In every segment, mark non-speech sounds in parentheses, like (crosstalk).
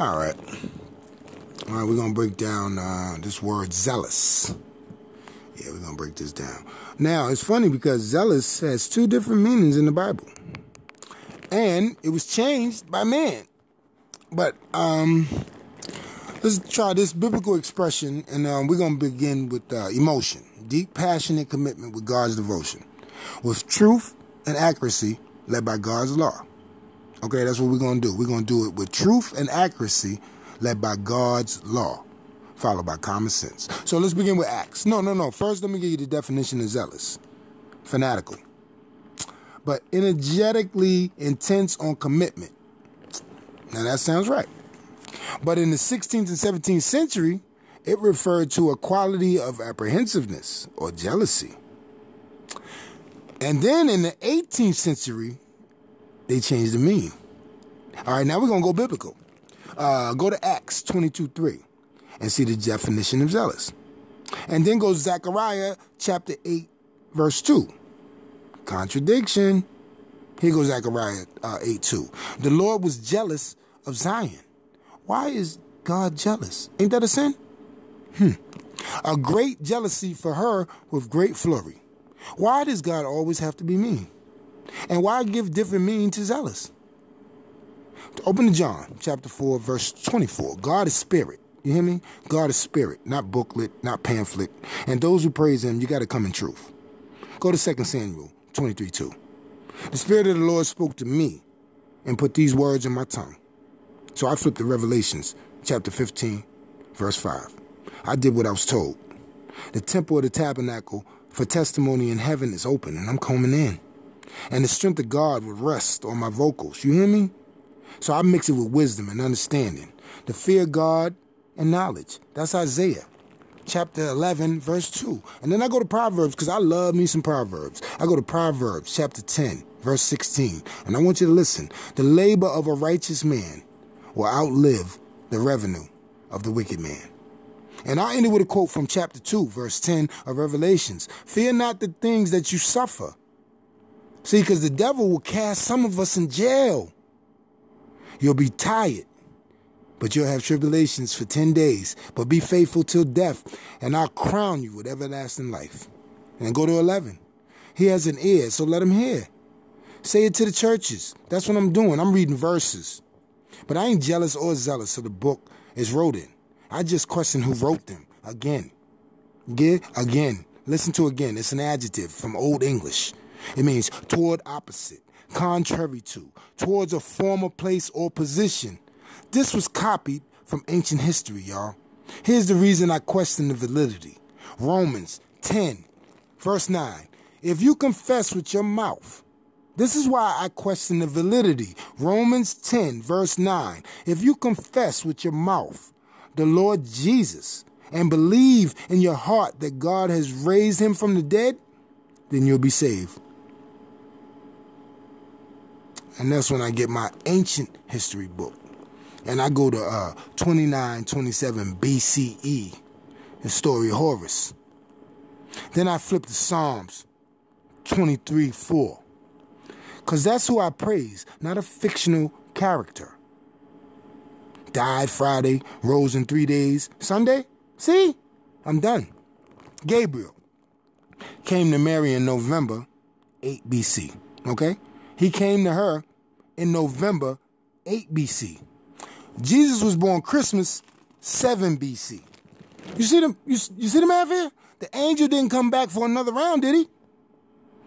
All right. All right, we're going to break down uh, this word zealous. Yeah, we're going to break this down. Now, it's funny because zealous has two different meanings in the Bible. And it was changed by man. But um, let's try this biblical expression, and um, we're going to begin with uh, emotion deep, passionate commitment with God's devotion, with truth and accuracy led by God's law. Okay, that's what we're going to do. We're going to do it with truth and accuracy led by God's law, followed by common sense. So let's begin with acts. No, no, no. First, let me give you the definition of zealous fanatical, but energetically intense on commitment. Now, that sounds right. But in the 16th and 17th century, it referred to a quality of apprehensiveness or jealousy. And then in the 18th century, they changed the meaning. All right, now we're going to go biblical. Uh, go to Acts 22 3 and see the definition of zealous. And then go Zechariah chapter 8, verse 2. Contradiction. Here goes Zechariah uh, 8 2. The Lord was jealous of Zion. Why is God jealous? Ain't that a sin? Hmm. A great jealousy for her with great flurry. Why does God always have to be mean? And why give different meaning to zealous? Open to John chapter 4, verse 24. God is spirit. You hear me? God is spirit, not booklet, not pamphlet. And those who praise him, you got to come in truth. Go to 2 Samuel 23 2. The Spirit of the Lord spoke to me and put these words in my tongue. So I flipped to Revelations chapter 15, verse 5. I did what I was told. The temple of the tabernacle for testimony in heaven is open, and I'm coming in. And the strength of God will rest on my vocals. You hear me? So I mix it with wisdom and understanding. The fear of God and knowledge. That's Isaiah chapter 11, verse 2. And then I go to Proverbs because I love me some Proverbs. I go to Proverbs chapter 10, verse 16. And I want you to listen. The labor of a righteous man will outlive the revenue of the wicked man. And I end it with a quote from chapter 2, verse 10 of Revelations Fear not the things that you suffer. See, because the devil will cast some of us in jail. You'll be tired, but you'll have tribulations for 10 days. But be faithful till death, and I'll crown you with everlasting life. And go to 11. He has an ear, so let him hear. Say it to the churches. That's what I'm doing. I'm reading verses. But I ain't jealous or zealous of the book is wrote in. I just question who wrote them. Again. Yeah, again. Listen to again. It's an adjective from Old English. It means toward opposite, contrary to, towards a former place or position. This was copied from ancient history, y'all. Here's the reason I question the validity. Romans 10, verse 9. If you confess with your mouth, this is why I question the validity. Romans 10, verse 9. If you confess with your mouth the Lord Jesus and believe in your heart that God has raised him from the dead, then you'll be saved. And that's when I get my ancient history book. And I go to uh, 2927 BCE, the story of Horus. Then I flip to Psalms 23 4. Because that's who I praise, not a fictional character. Died Friday, rose in three days. Sunday? See? I'm done. Gabriel came to Mary in November 8 BC. Okay? He came to her in November 8 BC. Jesus was born Christmas 7 BC. You see the you, you see the math here? The angel didn't come back for another round, did he?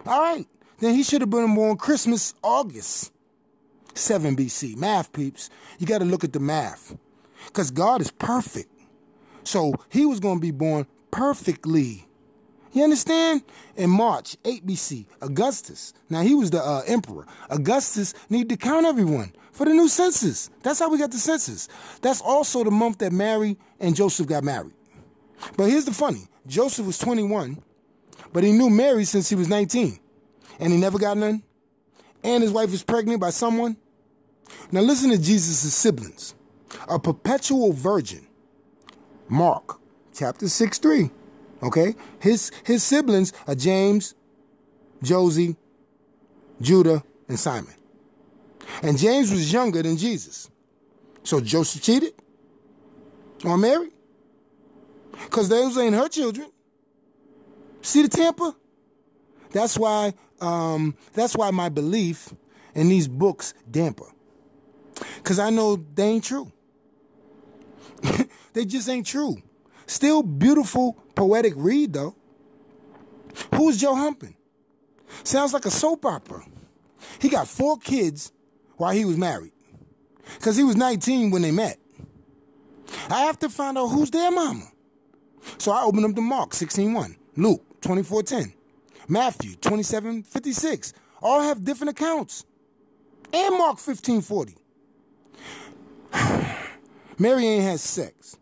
All right. Then he should have been born Christmas August 7 BC. Math peeps. You got to look at the math. Cuz God is perfect. So he was going to be born perfectly. You understand? In March 8 BC, Augustus. Now he was the uh, emperor. Augustus needed to count everyone for the new census. That's how we got the census. That's also the month that Mary and Joseph got married. But here's the funny: Joseph was 21, but he knew Mary since he was 19, and he never got none. And his wife was pregnant by someone. Now listen to Jesus' siblings: a perpetual virgin. Mark chapter 6 3. Okay? His his siblings are James, Josie, Judah, and Simon. And James was younger than Jesus. So Joseph cheated on Mary? Because those ain't her children. See the Tampa? That's why um, that's why my belief in these books damper. Cause I know they ain't true. (laughs) they just ain't true. Still beautiful, poetic read though. Who's Joe Humpin? Sounds like a soap opera. He got four kids while he was married. Cause he was 19 when they met. I have to find out who's their mama. So I opened up the Mark 16.1, Luke 24.10, Matthew 27.56. All have different accounts. And Mark 15.40. (sighs) Mary ain't has sex,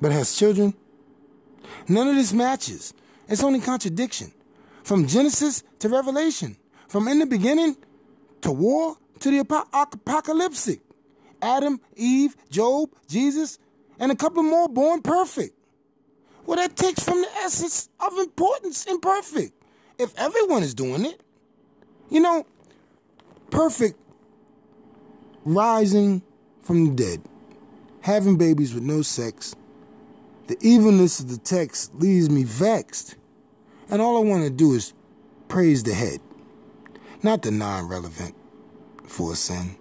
but has children. None of this matches. It's only contradiction. From Genesis to Revelation, from in the beginning to war to the apocalyptic. Adam, Eve, Job, Jesus, and a couple more born perfect. Well, that takes from the essence of importance imperfect. If everyone is doing it, you know, perfect rising from the dead, having babies with no sex. The evilness of the text leaves me vexed. And all I want to do is praise the head, not the non relevant for a sin.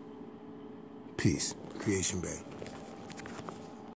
Peace. CreationBey.